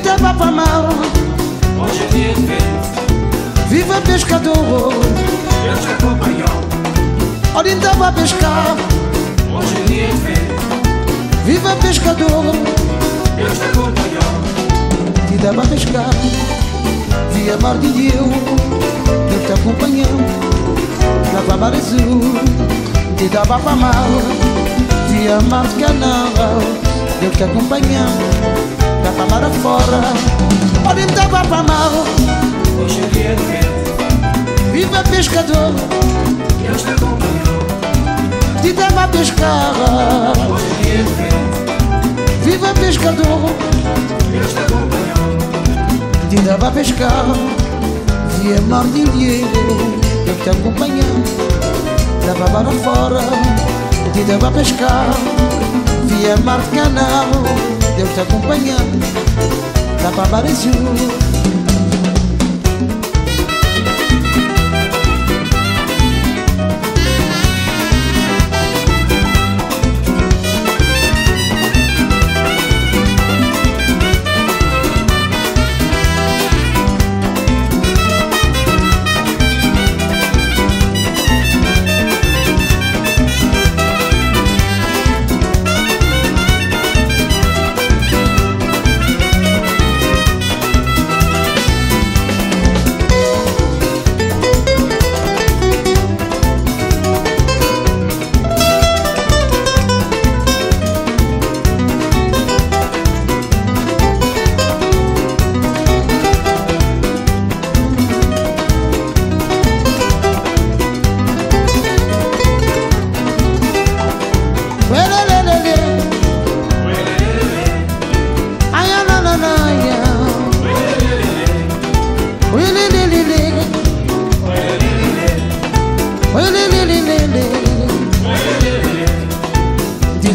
te dá papa mal. Hoje é dia de vento. Viva pescador. Eu te acompanho. Olha, então ainda vai pescar. Hoje é dia de vento. Viva pescador. Eu te acompanho. Te dá a pescar. Via mar de rio. Eu te acompanho. Lava mar azul. Te dá papa mal. Via mar de canal. Eu te acompanho. Lava mar afora Orientava para mar hoje o dia é feito. Viva pescador. Deus te acompanhou, Te dava a pescar. Hoje o dia é feito. Viva pescador. Deus te acompanhou, Te dava a pescar. Via mar de Diego Eu te acompanhando. Dava para fora. Te dava a pescar Via mar de canal Eu te acompanhando Dava para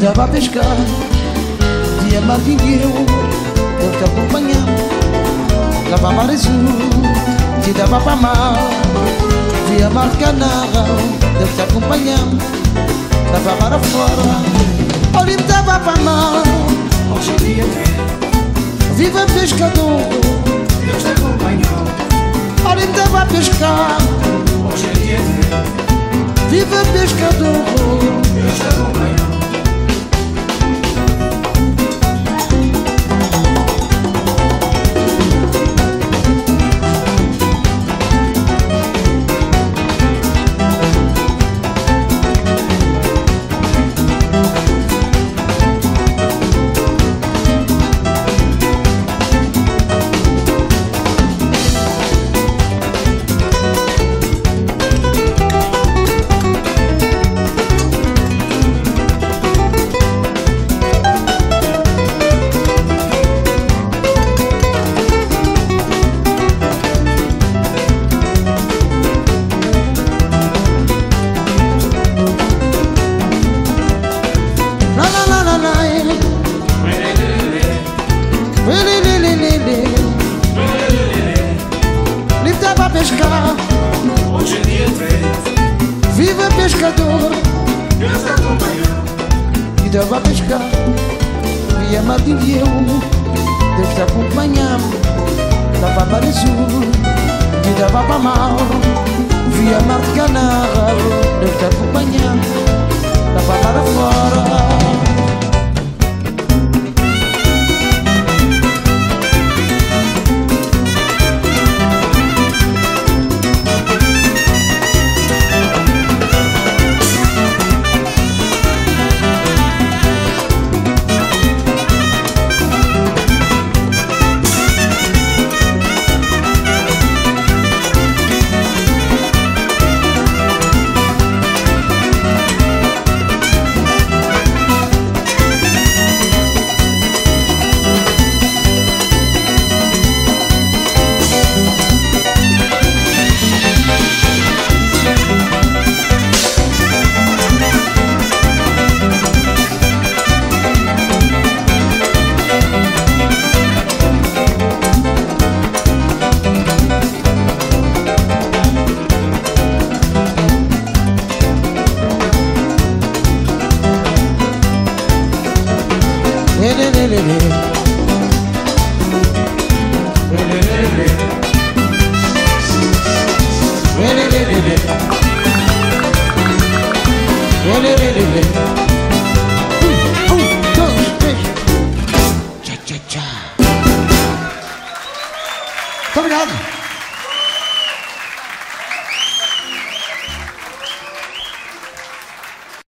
Te dava a pescar Dia martinho Eu te acompanhando Lava mar azul Te dava para mar Via mar Eu te acompanhando Lava para fora Orientava para mar hoje o dia. Viva pescador Deus te acompanhou, Orientava a pescar hoje o dia. Viva pescador Deus te acompanhou, Pescador te acompanhou, E dava a pescar. Via mar de eu Deus te acompanhando Dava para azul E dava para mal Via mar de Deus te acompanhando Bedanken.